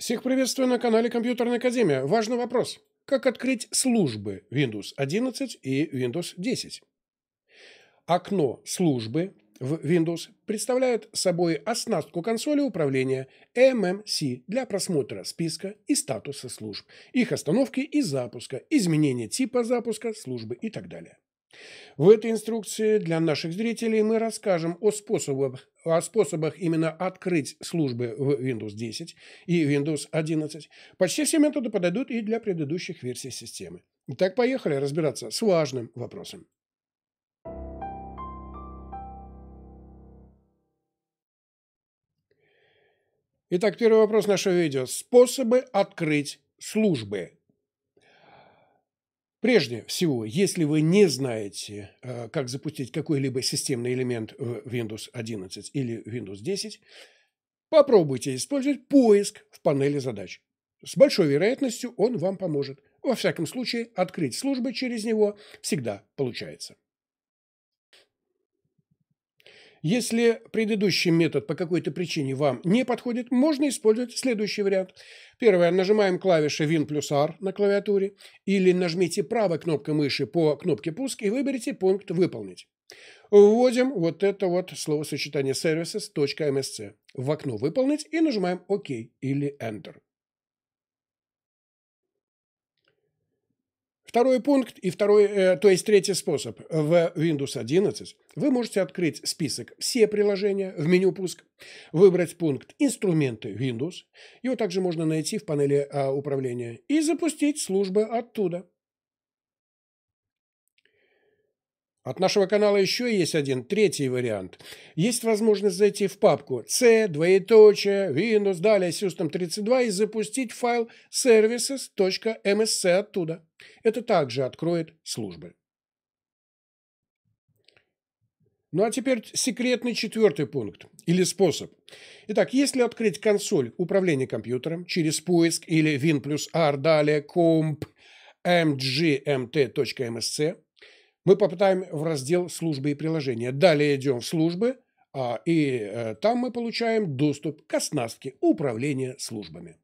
Всех приветствую на канале Компьютерная Академия. Важный вопрос. Как открыть службы Windows 11 и Windows 10? Окно службы в Windows представляет собой оснастку консоли управления MMC для просмотра списка и статуса служб, их остановки и запуска, изменения типа запуска службы и так далее. В этой инструкции для наших зрителей мы расскажем о способах, о способах именно открыть службы в Windows 10 и Windows 11. Почти все методы подойдут и для предыдущих версий системы. Итак, поехали разбираться с важным вопросом. Итак, первый вопрос нашего видео. Способы открыть службы. Прежде всего, если вы не знаете, э, как запустить какой-либо системный элемент в Windows 11 или Windows 10, попробуйте использовать поиск в панели задач. С большой вероятностью он вам поможет. Во всяком случае, открыть службы через него всегда получается. Если предыдущий метод по какой-то причине вам не подходит, можно использовать следующий вариант. Первое. Нажимаем клавиши Win плюс R на клавиатуре или нажмите правой кнопкой мыши по кнопке «Пуск» и выберите пункт «Выполнить». Вводим вот это вот словосочетание services.msc в окно «Выполнить» и нажимаем «Ок» или Enter. Второй пункт и второй, э, то есть третий способ. В Windows 11 вы можете открыть список «Все приложения» в меню «Пуск», выбрать пункт «Инструменты Windows», его также можно найти в панели а, управления, и запустить службы оттуда. От нашего канала еще есть один, третий вариант. Есть возможность зайти в папку C, двоеточие, Windows, далее System32 и запустить файл services.msc оттуда. Это также откроет службы. Ну а теперь секретный четвертый пункт или способ. Итак, если открыть консоль управления компьютером через поиск или Win плюс R, далее comp mgmt.msc, мы попадаем в раздел «Службы и приложения». Далее идем в «Службы», а, и э, там мы получаем доступ к оснастке управления службами.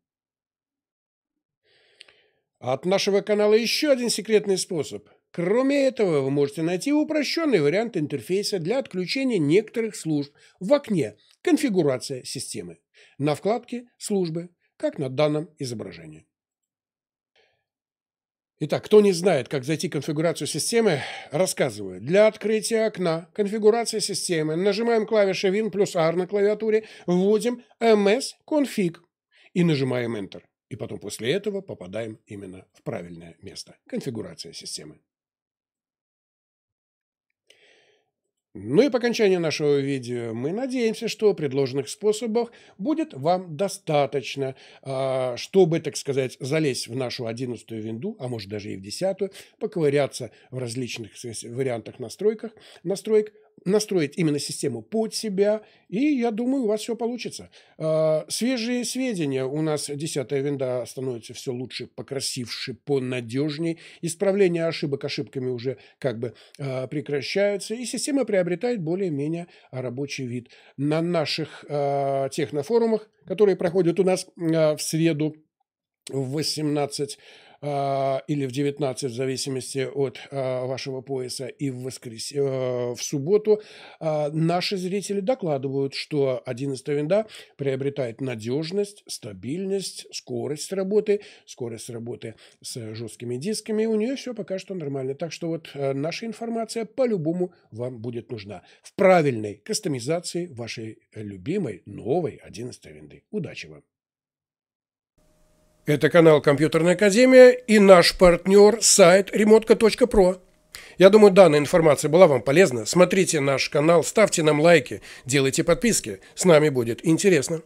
От нашего канала еще один секретный способ. Кроме этого, вы можете найти упрощенный вариант интерфейса для отключения некоторых служб в окне «Конфигурация системы» на вкладке «Службы», как на данном изображении. Итак, кто не знает, как зайти в конфигурацию системы, рассказываю. Для открытия окна конфигурации системы нажимаем клавиши Win плюс R на клавиатуре, вводим ms-config и нажимаем Enter. И потом после этого попадаем именно в правильное место. Конфигурация системы. Ну и по окончанию нашего видео мы надеемся, что предложенных способов будет вам достаточно, а, чтобы, так сказать, залезть в нашу одиннадцатую винду, а может даже и в десятую, поковыряться в различных вариантах настройках, настроек, настроить именно систему под себя, и я думаю, у вас все получится. А, свежие сведения. У нас десятая винда становится все лучше, покрасивше, понадежнее. Исправление ошибок ошибками уже как бы а, прекращаются, и система приобретает более-менее рабочий вид. На наших а, технофорумах, которые проходят у нас в среду в 18 а, или в 19, в зависимости от а, вашего пояса, и в, воскрес... Э, в субботу, а, наши зрители докладывают, что 11 винда приобретает надежность, стабильность, скорость работы, скорость работы с жесткими дисками. У нее все пока что нормально. Так что вот э, наша информация по-любому вам будет нужна. В правильной кастомизации вашей любимой новой 11 винды. Удачи вам! Это канал Компьютерная Академия и наш партнер сайт remotka.pro. Я думаю, данная информация была вам полезна. Смотрите наш канал, ставьте нам лайки, делайте подписки. С нами будет интересно.